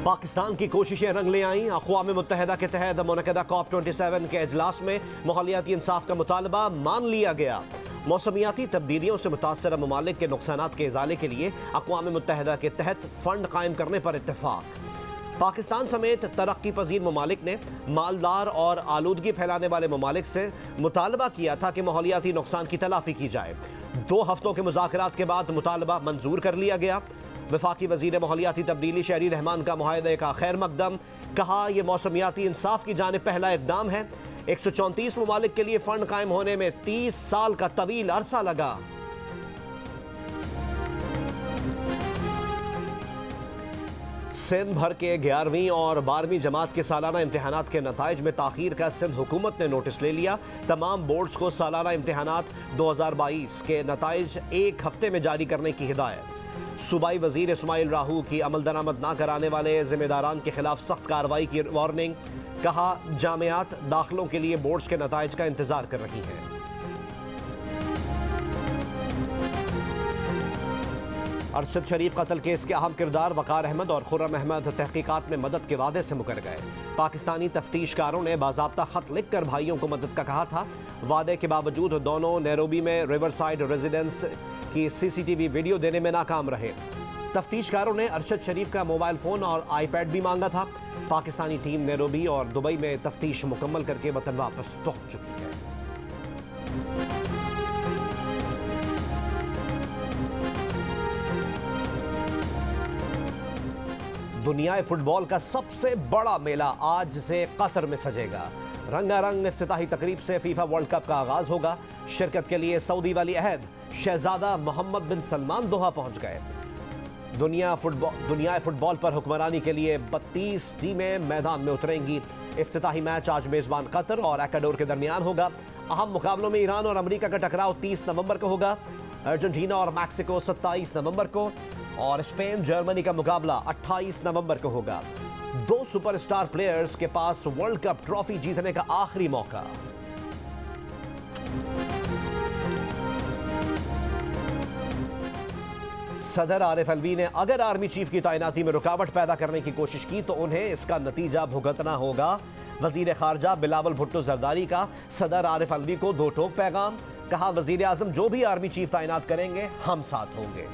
पाकिस्तान की कोशिशें रंग ले आईं। अकवा मुतहदा के तहत मनदा कॉप ट्वेंटी सेवन के अजलास में माहौलियाती इंसाफ का मुतालबा मान लिया गया। मौसमियाती तब्दीलियों से मुतासर ममालिक के नुकसान के इजाले के लिए अकवा मुतहदा के तहत फ़ंड कायम करने पर इतफाक़ पाकिस्तान समेत तरक्की पजीर ममालिक ने मालदार और आलूदगी फैलाने वाले ममालिक से मुतालबा किया था कि माहौलियाती नुकसान की तलाफी की जाए। दो हफ्तों के मुजाकर के बाद मुतालबा मंजूर कर लिया गया। वफाकी वज़ीर माहौलियाती तब्दीली शहरी रहमान का माहे का खैर मकदम। कहा यह मौसमियाती इंसाफ की जानब पहला इकदाम है। एक सौ चौंतीस ममालिक के लिए फ़ंड कायम होने में तीस साल का तवील अरसा लगा। सिंध भर के ग्यारहवीं और बारहवीं जमात के सालाना इम्तहान के नतज में ताखिर का सिंध हुकूमत ने नोटिस ले लिया। तमाम बोर्ड्स को सालाना इम्तहान 2022 के नतज एक हफ़्ते में जारी करने की हिदायत। सूबाई वज़ीर इसमाइल राहू की अमल दरामद ना कराने वाले जिम्मेदारान के खिलाफ सख्त कार्रवाई की वार्निंग, कहा जामियात दाखिलों के लिए बोर्ड्स के नतज का इंतज़ार कर रही हैं। अरशद शरीफ कत्ल केस के अहम किरदार वकार अहमद और खुर्रम अहमद तहकीकत में मदद के वादे से मुकर गए। पाकिस्तानी तफ्तीशकारों ने बाबा खत लिख कर भाइयों को मदद का कहा था। वादे के बावजूद दोनों नैरोबी में रिवर साइड रेजिडेंस की सीसीटीवी वीडियो देने में नाकाम रहे। तफ्तीशकारों ने अरशद शरीफ का मोबाइल फ़ोन और आईपैड भी मांगा था। पाकिस्तानी टीम नैरोबी और दुबई में तफ्तीश मुकम्मल करके वतन वापस पहुँच चुकी है। दुनिया फुटबॉल का सबसे बड़ा मेला आज से कतर में सजेगा। रंगारंग इफ्ताही तकरीब से फीफा वर्ल्ड कप का आगाज़ होगा। शिरकत के लिए सऊदी वाली अहद शहजादा मोहम्मद बिन सलमान दोहा पहुँच गए। दुनिया फुटबॉल दुनिया फुटबॉल पर हुक्मरानी के लिए 32 टीमें मैदान में उतरेंगी। इफ्ताही मैच आज मेजबान कतर और एक्डोर के दरमियान होगा। अहम मुकाबलों में ईरान और अमरीका का टकराव 30 नवंबर को होगा। अर्जेंटीना और मैक्सिको 27 नवंबर को और स्पेन, जर्मनी का मुकाबला 28 नवंबर को होगा। दो सुपरस्टार प्लेयर्स के पास वर्ल्ड कप ट्रॉफी जीतने का आखिरी मौका। सदर आरिफ अलवी ने अगर आर्मी चीफ की तैनाती में रुकावट पैदा करने की कोशिश की तो उन्हें इसका नतीजा भुगतना होगा। वज़ीर खारजा बिलावल भुट्टो जरदारी का सदर आरिफ अलवी को दो टोक पैगाम। कहा वज़ीर आज़म जो भी आर्मी चीफ तैनात करेंगे, हम साथ होंगे।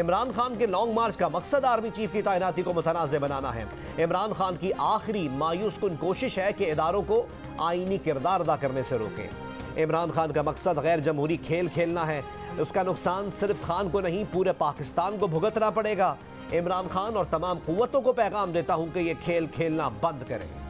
इमरान खान के लॉन्ग मार्च का मकसद आर्मी चीफ की तैनाती को मुतनाज़ बनाना है। इमरान खान की आखिरी मायूस कन कोशिश है कि इदारों को आइनी किरदार अदा करने से रोकें। इमरान खान का मकसद गैर जमहूरी खेल खेलना है। उसका नुकसान सिर्फ़ खान को नहीं, पूरे पाकिस्तान को भुगतना पड़ेगा। इमरान खान और तमाम कुतों को पैगाम देता हूँ कि ये खेल खेलना बंद करें।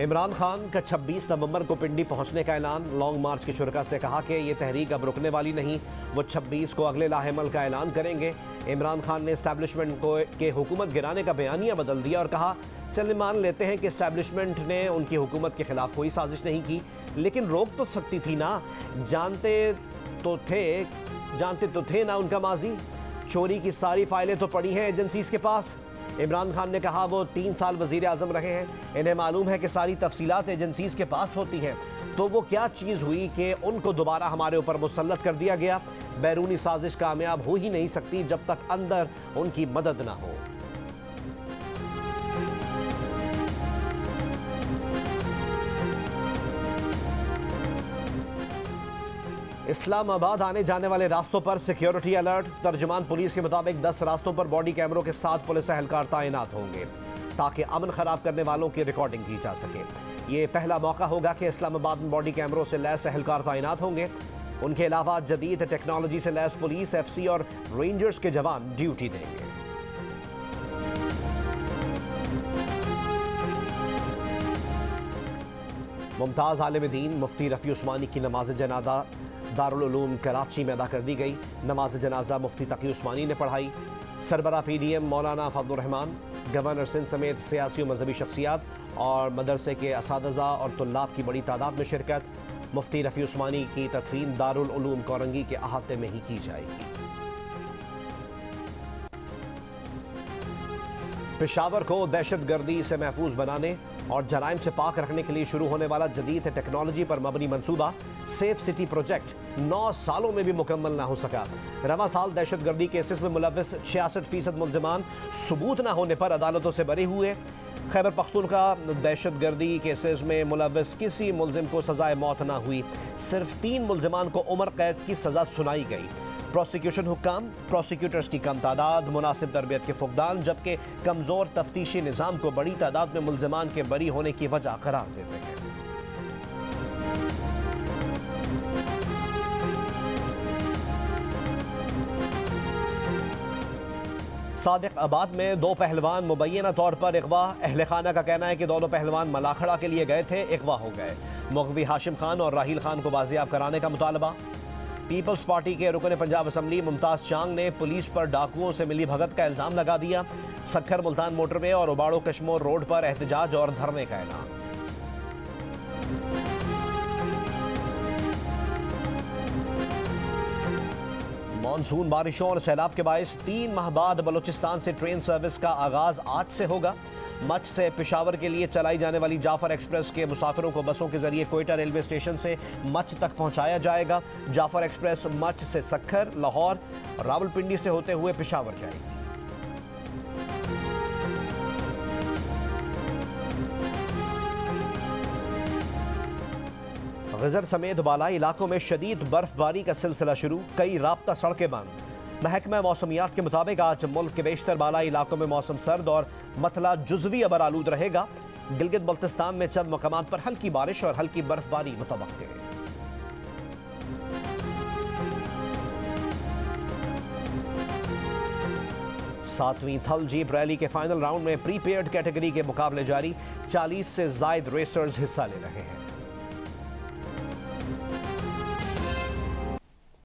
इमरान खान का 26 नवंबर को पिंडी पहुँचने का ऐलान। लॉन्ग मार्च की शुरा से कहा कि ये तहरीक अब रुकने वाली नहीं, वो 26 को अगले लाहेमल का ऐलान करेंगे। इमरान खान ने इस्टेब्लिशमेंट को, के हुकूमत गिराने का बयानिया बदल दिया और कहा, चलिए मान लेते हैं कि इस्टेब्लिशमेंट ने उनकी हुकूमत के खिलाफ कोई साजिश नहीं की, लेकिन रोक तो सकती थी ना। जानते तो थे, जानते तो थे ना उनका माजी। चोरी की सारी फाइलें तो पड़ी हैं एजेंसीज के पास। इमरान खान ने कहा, वो तीन साल वज़ीर अजम रहे हैं। इन्हें मालूम है कि सारी तफसीत एजेंसीज के पास होती हैं। तो वो क्या चीज़ हुई कि उनको दोबारा हमारे ऊपर मुसलत कर दिया गया? बैरूनी साजिश कामयाब हो ही नहीं सकती जब तक अंदर उनकी मदद ना हो। इस्लामाबाद आने जाने वाले रास्तों पर सिक्योरिटी अलर्ट। तर्जमान पुलिस के मुताबिक दस रास्तों पर बॉडी कैमरों के साथ पुलिस अहलकार तैनात होंगे, ताकि अमन खराब करने वालों की रिकॉर्डिंग की जा सके। ये पहला मौका होगा कि इस्लामाबाद में बॉडी कैमरों से लैस अहलकार तैनात होंगे। उनके अलावा जदीद टेक्नोलॉजी से लैस पुलिस एफ़ और रेंजर्स के जवान ड्यूटी देंगे। मुमताज़ आलम दीन मुफ्ती रफ़ी उस्मानी की नमाज़ जनादा दारुल कराची में अदा कर दी गई। नमाज़ जनाजा मुफ्ती तकी उस्मानी ने पढ़ाई। सरबरा पी डी एम मौलाना फजलरहमान गवर्नर सिंध समेत सियासी और मजहबी शख्सियात और मदरसे के इस और तुल्लाब की बड़ी तादाद में शिरकत। मुफ्ती रफ़ी उस्मानी की तदफीन दारुल कोरंगी के अहाते में ही की जाएगी। पेशावर को दहशत गर्दी से महफूज बनाने और जराइम से पाक रखने के लिए शुरू होने वाला जदीद टेक्नोलॉजी पर मबनी मंसूबा। सेफ़ सिटी प्रोजेक्ट नौ सालों में भी मुकम्मल ना हो सका। रवा साल दहशत गर्दी केसेस में मुलविस छियासठ फ़ीसद मुलजमान सबूत ना होने पर अदालतों से बरी हुए। खैबर पख्तूनखा दहशत गर्दी केसेस में मुलविस किसी मुलजिम को सजाए मौत ना हुई। सिर्फ़ तीन मुलजमान को उम्र कैद की सजा सुनाई गई। प्रोसिक्यूशन हुक्म, प्रोसिक्यूटर्स की कम तादाद, मुनासिब तरबियत के फुकदान, जबकि कमज़ोर तफ्तीशी निज़ाम को बड़ी तादाद में मुलजमान के बरी होने की वजह करार देते हैं। सादिक आबाद में दो पहलवान मुबैना तौर पर अगवा अहल खाना का कहना है कि दोनों पहलवान मलाखड़ा के लिए गए थे अगवा हो गए। मुगवी हाशिम खान और राहील खान को बाजियाब कराने का मुतालबा। पीपल्स पार्टी के रुकन पंजाब असम्बली मुमताज़ चांग ने पुलिस पर डाकुओं से मिली भगत का इल्ज़ाम लगा दिया। सखर मुल्तान मोटरवे और उबाड़ो कश्मोर रोड पर एहतजाज और धरने का ऐलान। मानसून बारिशों और सैलाब के बायस तीन माह बाद बलूचिस्तान से ट्रेन सर्विस का आगाज़ आज से होगा। मच से पिशावर के लिए चलाई जाने वाली जाफ़र एक्सप्रेस के मुसाफिरों को बसों के ज़रिए कोयटा रेलवे स्टेशन से मच तक पहुँचाया जाएगा। जाफ़र एक्सप्रेस मच से सखर, लाहौर, रावलपिंडी से होते हुए पिशावर जाएगी। गजर समेत बालाई इलाकों में शदीद बर्फबारी का सिलसिला शुरू, कई रबता सड़कें बंद महकमा मौसमियात के मुताबिक आज मुल्क के बेशतर बाला इलाकों में मौसम सर्द और मतला जुजवी अबर आलूद रहेगा। गिलगित बल्तिस्तान में चंद मकाम पर हल्की बारिश और हल्की बर्फबारी मुतव सातवीं थल जीप रैली के फाइनल राउंड में प्रीपेड कैटेगरी के मुकाबले जारी। 40 से जायद रेसर्स हिस्सा ले रहे हैं।